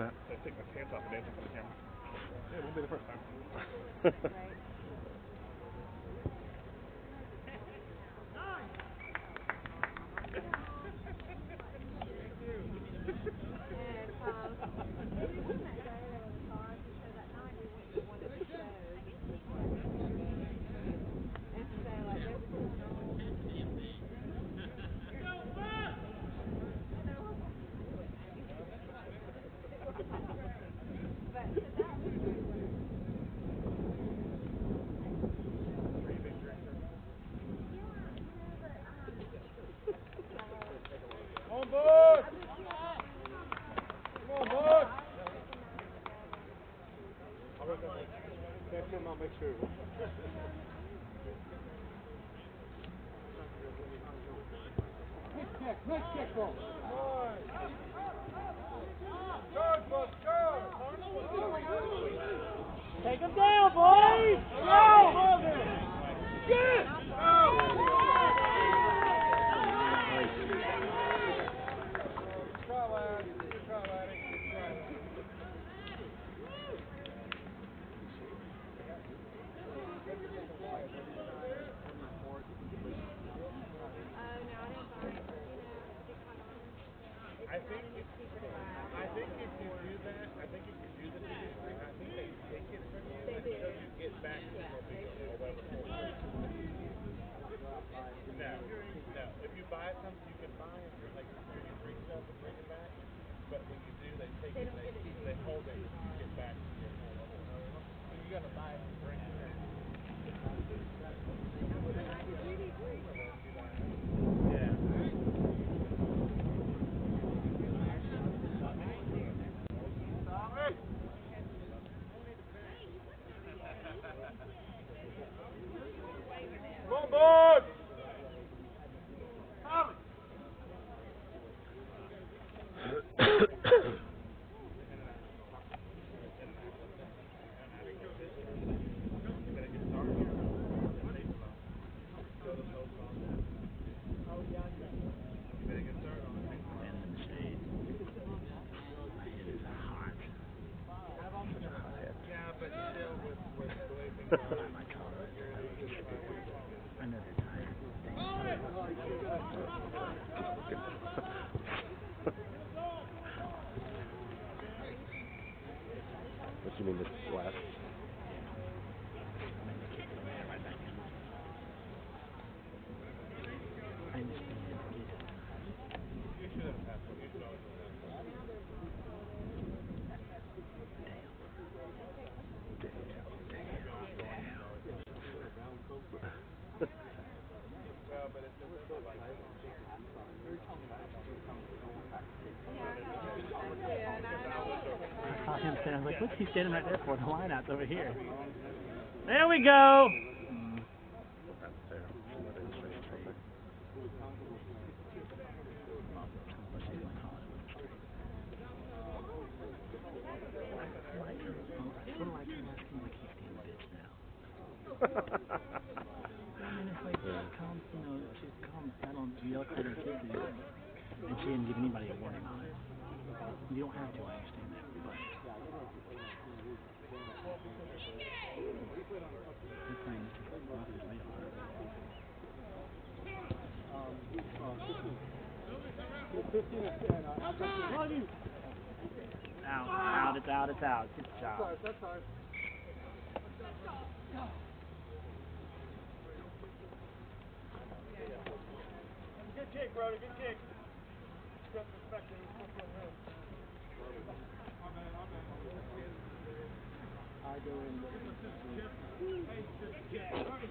that? I take my pants off and dancing for the camera. Yeah, it won't be the first time. Come Next one, I'll make sure. Nice kick, ball. Charge, charge! Take him down, boys! Go! Get! Think I think if you do that, I think if you do the ticket I think they take it from you until you get back to Mobile or whatever. No, no. If you buy something, you can buy it for like duty free stuff and bring it back. But when you do, they take it, they, they hold it until you get back to your level. You gotta buy it and bring it back. What you mean this last? I understand. You should have passed one. You should always have passed one. Well, but it's just like I saw him standing. I was like, what's he standing right there for? The lineout's over here. There we go. That's fair. Some administration something. What do I do? I like he's damn bitch now. I mean, it's like, calm, you know, she's calm, I don't at her kids. And she didn't give anybody a warning on it. You don't have to, I understand that, but. They're playing just rough as they are. Out, it's out, it's out. Good job. Good kick, Brody. Good kick. It was good for him.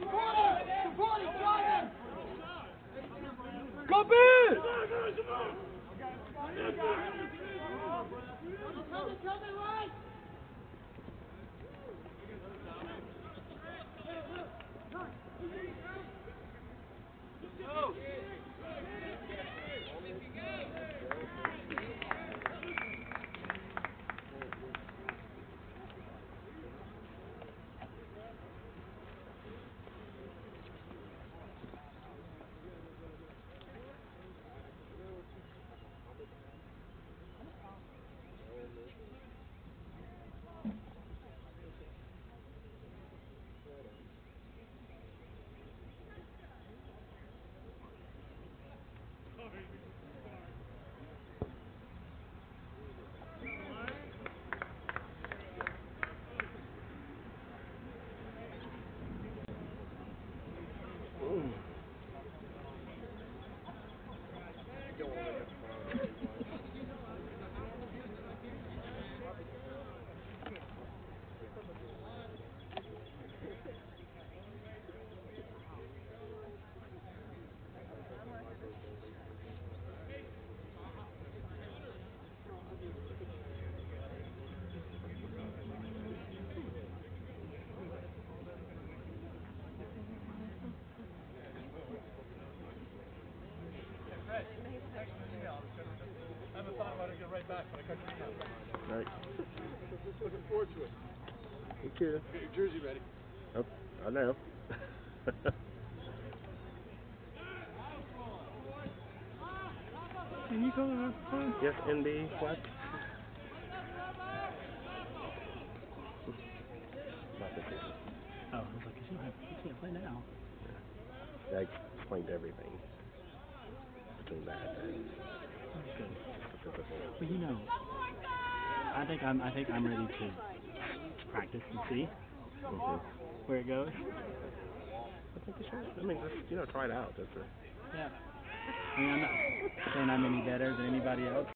Supporter! Supporter, drive him! Go big! Tell me, tell me right! I haven't thought about it, get right back, but I cut your email. Right. Looking forward to it. Thank you. Get your jersey ready. Oh, I know. Can you go to phone? yes, NB, what? Not this year. Oh, I was like, you don't have, you can't play now. I explained everything between that and Good. the physical. But you know, I think I'm, I think I'm ready to practice and see Mhm. where it goes. I think you should. I mean, just you know, try it out. Just to Yeah. I mean, I'm not saying I'm any better than anybody else,